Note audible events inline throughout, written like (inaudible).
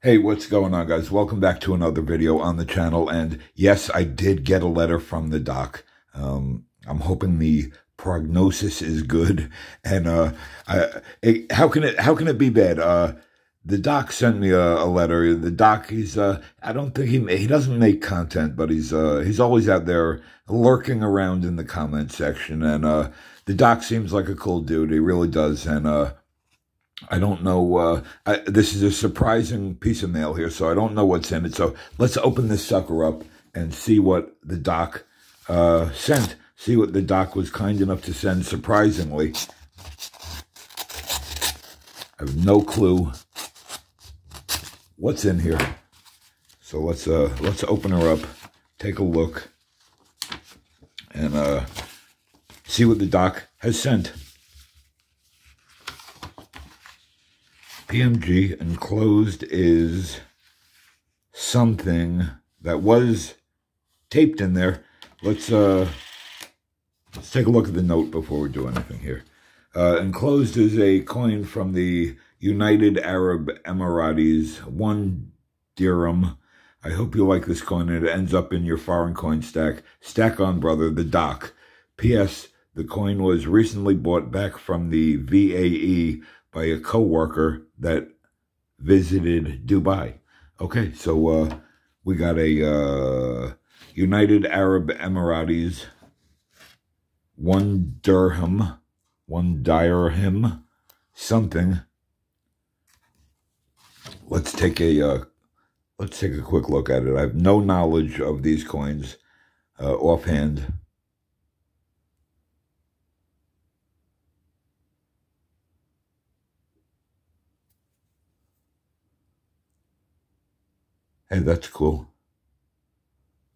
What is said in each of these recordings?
Hey, what's going on, guys? Welcome back to another video on the channel. And yes, I did get a letter from the doc. Um, I'm hoping the prognosis is good. And uh, I, how can it how can it be bad? Uh, the doc sent me a, a, letter. The doc, he's uh, I don't think he he doesn't make content, but he's uh, he's always out there lurking around in the comment section. And uh, the doc seems like a cool dude. He really does. And uh, I don't know. Uh, I, this is a surprising piece of mail here, so I don't know what's in it. So let's open this sucker up and see what the doc uh, sent. See what the doc was kind enough to send, surprisingly. I have no clue what's in here. So let's uh let's open her up, take a look, and uh see what the doc has sent. PMG enclosed is something that was taped in there. Let's uh, let's take a look at the note before we do anything here. Uh, enclosed is a coin from the United Arab Emirates, one dirham. I hope you like this coin and it ends up in your foreign coin stack. Stack on, brother, the doc. P.S. The coin was recently bought back from the UAE by a coworker that visited Dubai. Okay, so uh, we got a uh, United Arab Emirates, one dirham, one dirham, something. Let's take a uh, let's take a quick look at it. I have no knowledge of these coins uh, offhand. Hey, that's cool.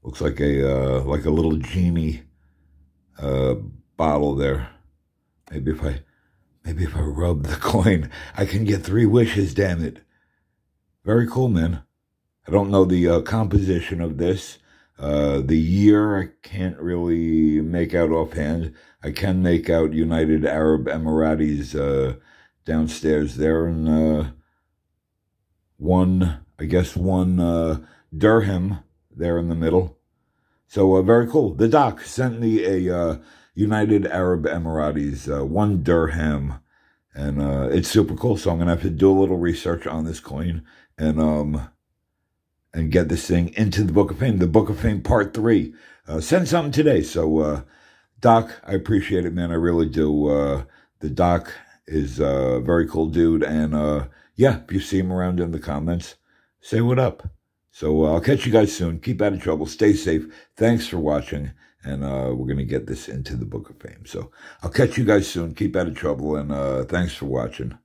Looks like a uh, like a little genie uh, bottle there. Maybe if I maybe if I rub the (laughs) coin, I can get three wishes. Damn it! Very cool, man. I don't know the uh, composition of this. Uh, the year I can't really make out offhand. I can make out United Arab Emirates uh, downstairs there, and uh, one I guess one uh, dirham there in the middle. So uh, very cool. The doc sent me a uh, United Arab Emirates, uh, one dirham. And uh, it's super cool. So I'm going to have to do a little research on this coin and um and get this thing into the Book of Fame. The Book of Fame Part 3. Uh, send something today. So, Doc, I appreciate it, man. I really do. the Doc is a very cool dude. And yeah, if you see him around in the comments, say what up. So uh, I'll catch you guys soon. Keep out of trouble. Stay safe. Thanks for watching. And uh, we're going to get this into the Book of Fame. So I'll catch you guys soon. Keep out of trouble. And uh, thanks for watching.